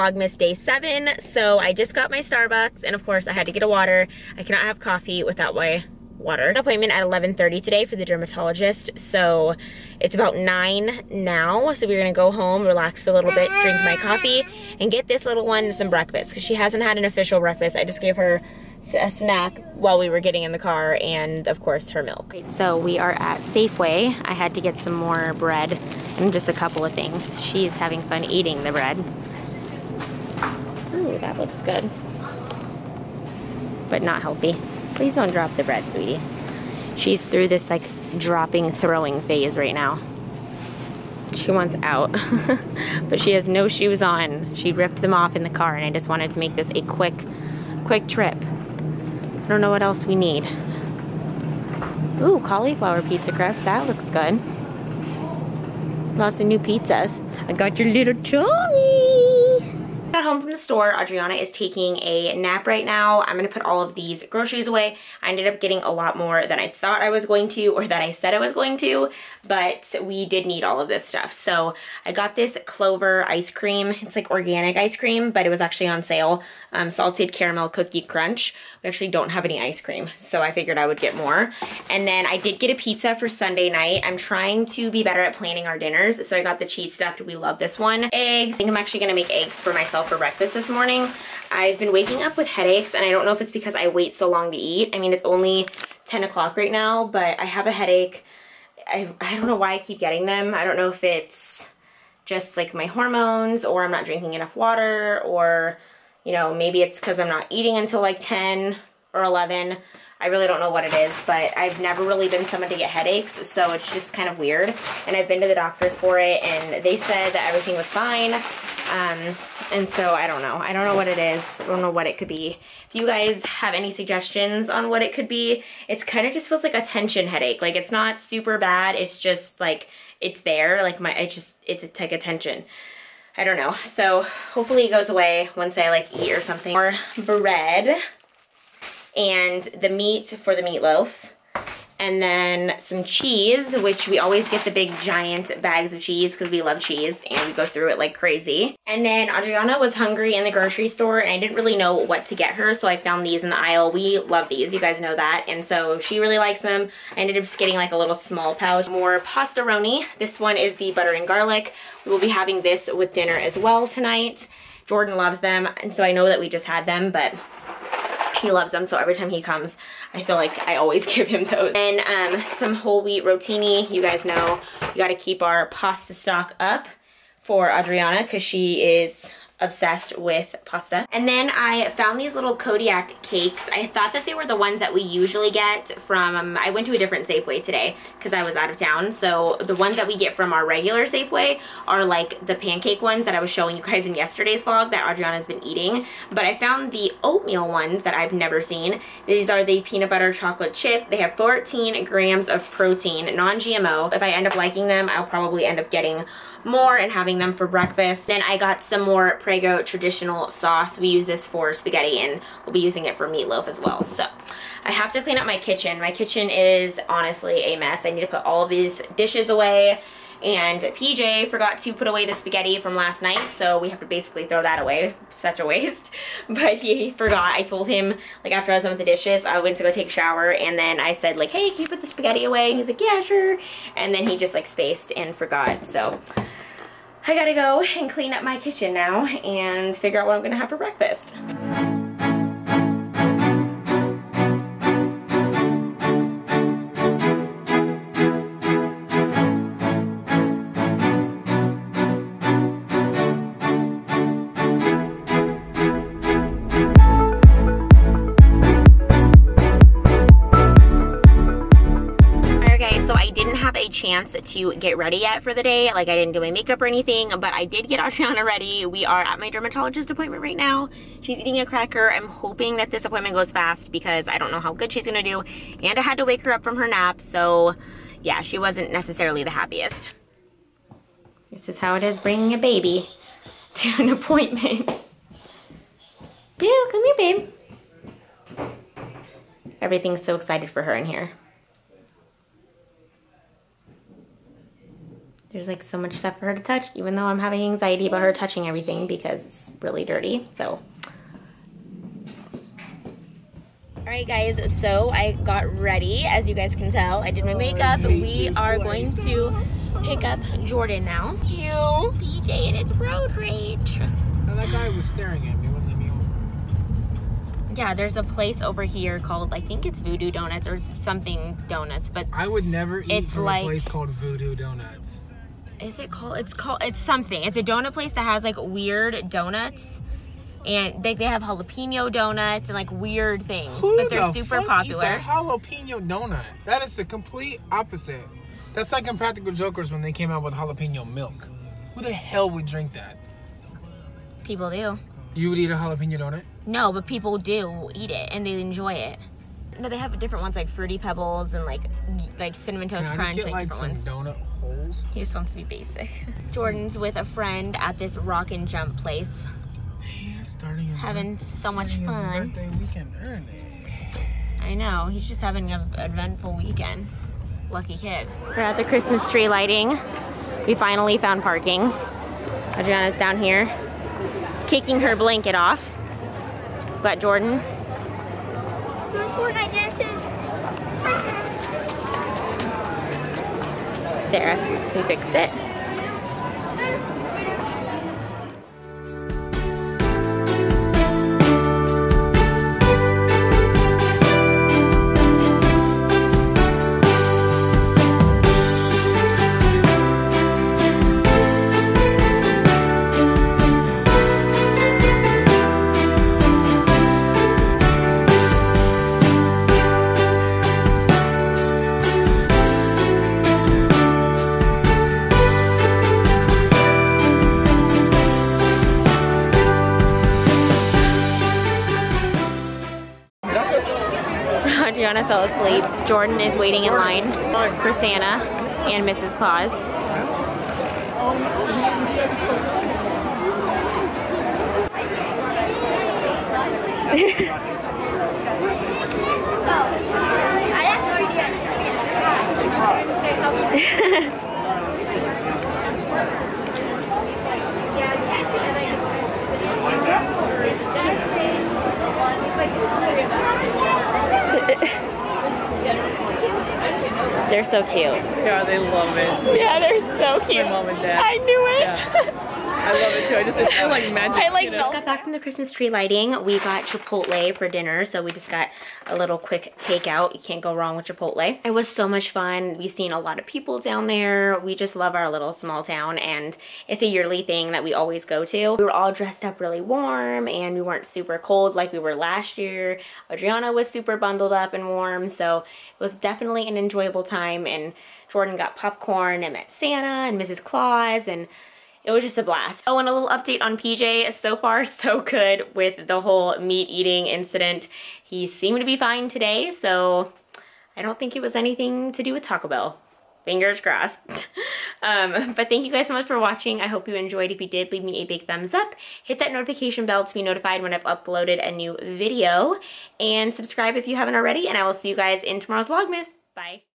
Vlogmas day seven. So I just got my Starbucks and of course I had to get a water. I cannot have coffee without my water. Appointment at 11.30 today for the dermatologist. So it's about nine now. So we're gonna go home, relax for a little bit, drink my coffee and get this little one some breakfast because she hasn't had an official breakfast. I just gave her a snack while we were getting in the car and of course her milk. So we are at Safeway. I had to get some more bread and just a couple of things. She's having fun eating the bread. Ooh, that looks good. But not healthy. Please don't drop the bread, sweetie. She's through this like dropping, throwing phase right now. She wants out. but she has no shoes on. She ripped them off in the car and I just wanted to make this a quick, quick trip. I don't know what else we need. Ooh, cauliflower pizza crust. That looks good. Lots of new pizzas. I got your little Tommy. Got home from the store. Audrianna is taking a nap right now. I'm going to put all of these groceries away. I ended up getting a lot more than I thought I was going to or that I said I was going to, but we did need all of this stuff. So I got this Clover ice cream. It's like organic ice cream, but it was actually on sale. Um, salted caramel cookie crunch. We actually don't have any ice cream, so I figured I would get more. And then I did get a pizza for Sunday night. I'm trying to be better at planning our dinners, so I got the cheese stuffed. We love this one. Eggs. I think I'm actually going to make eggs for myself for breakfast this morning. I've been waking up with headaches and I don't know if it's because I wait so long to eat. I mean, it's only 10 o'clock right now, but I have a headache. I, I don't know why I keep getting them. I don't know if it's just like my hormones or I'm not drinking enough water or, you know, maybe it's because I'm not eating until like 10 or 11. I really don't know what it is, but I've never really been someone to get headaches, so it's just kind of weird. And I've been to the doctors for it, and they said that everything was fine. Um, and so I don't know. I don't know what it is. I don't know what it could be. If you guys have any suggestions on what it could be, it's kind of just feels like a tension headache. Like it's not super bad. It's just like, it's there. Like my, it just, it's like a tension. I don't know. So hopefully it goes away once I like eat or something. More bread and the meat for the meatloaf and then some cheese, which we always get the big giant bags of cheese because we love cheese and we go through it like crazy. And then Audrianna was hungry in the grocery store and I didn't really know what to get her, so I found these in the aisle. We love these, you guys know that. And so she really likes them. I ended up just getting like a little small pouch. More Pasta Roni. This one is the butter and garlic. We will be having this with dinner as well tonight. Jordan loves them, and so I know that we just had them, but he loves them, so every time he comes, I feel like I always give him those. And um, some whole wheat rotini. You guys know you gotta keep our pasta stock up for Audrianna because she is obsessed with pasta. And then I found these little Kodiak cakes. I thought that they were the ones that we usually get from, um, I went to a different Safeway today because I was out of town. So the ones that we get from our regular Safeway are like the pancake ones that I was showing you guys in yesterday's vlog that Audrianna's been eating. But I found the oatmeal ones that I've never seen. These are the peanut butter chocolate chip. They have 14 grams of protein, non-GMO. If I end up liking them, I'll probably end up getting more and having them for breakfast. Then I got some more Prego traditional sauce. We use this for spaghetti and we'll be using it for meatloaf as well. So I have to clean up my kitchen. My kitchen is honestly a mess. I need to put all these dishes away and PJ forgot to put away the spaghetti from last night, so we have to basically throw that away. Such a waste. But he forgot. I told him, like, after I was done with the dishes, I went to go take a shower, and then I said, like, hey, can you put the spaghetti away? And he's like, yeah, sure. And then he just, like, spaced and forgot. So I gotta go and clean up my kitchen now and figure out what I'm gonna have for breakfast. So I didn't have a chance to get ready yet for the day. Like I didn't do my makeup or anything, but I did get Audrianna ready. We are at my dermatologist appointment right now. She's eating a cracker. I'm hoping that this appointment goes fast because I don't know how good she's gonna do. And I had to wake her up from her nap. So yeah, she wasn't necessarily the happiest. This is how it is bringing a baby to an appointment. Boo, come here, babe. Everything's so excited for her in here. There's like so much stuff for her to touch, even though I'm having anxiety about her touching everything because it's really dirty, so. All right guys, so I got ready, as you guys can tell. I did my makeup. We are going to pick up Jordan now. You. PJ and it's road rage. Now that guy was staring at me. Wouldn't let me over. Yeah, there's a place over here called, I think it's Voodoo Donuts or something donuts, but I would never eat It's from like- a place called Voodoo Donuts. Is it called it's called it's something it's a donut place that has like weird donuts and they, they have jalapeno donuts and like weird things Who but they're the super fuck eats popular a jalapeno donut. That is the complete opposite. That's like Impractical Jokers when they came out with jalapeno milk. Who the hell would drink that? people do You would eat a jalapeno donut? no but people do eat it and they enjoy it no they have different ones like fruity pebbles and like like cinnamon toast Can I crunch just get like like some different ones donut holes? he just wants to be basic jordan's with a friend at this rock and jump place Yeah, starting Having birth- so much starting his fun. birthday weekend early. I know, he's just having an eventful weekend. Lucky kid. We're at the Christmas tree lighting. We finally found parking. Audrianna's down here kicking her blanket off. But Jordan, there, we fixed it. Audrianna fell asleep. Jordan is waiting in line for Santa and Mrs. Claus. They're so cute. Yeah, they love it. Yeah, they're so cute. mom and dad. I knew it. Yeah. I love it too. I just I feel like magic. I like you know? just got back from the Christmas tree lighting. We got Chipotle for dinner, so we just got a little quick takeout. You can't go wrong with Chipotle. It was so much fun. We've seen a lot of people down there. We just love our little small town, and it's a yearly thing that we always go to. We were all dressed up really warm, and we weren't super cold like we were last year. Audrianna was super bundled up and warm, so it was definitely an enjoyable time. And Jordan got popcorn and met Santa and Mrs. Claus and it was just a blast. Oh, and a little update on PJ. So far, so good with the whole meat eating incident. He seemed to be fine today, so I don't think it was anything to do with Taco Bell. Fingers crossed. um, but thank you guys so much for watching. I hope you enjoyed. If you did, leave me a big thumbs up. Hit that notification bell to be notified when I've uploaded a new video. And subscribe if you haven't already. And I will see you guys in tomorrow's Vlogmas. Bye.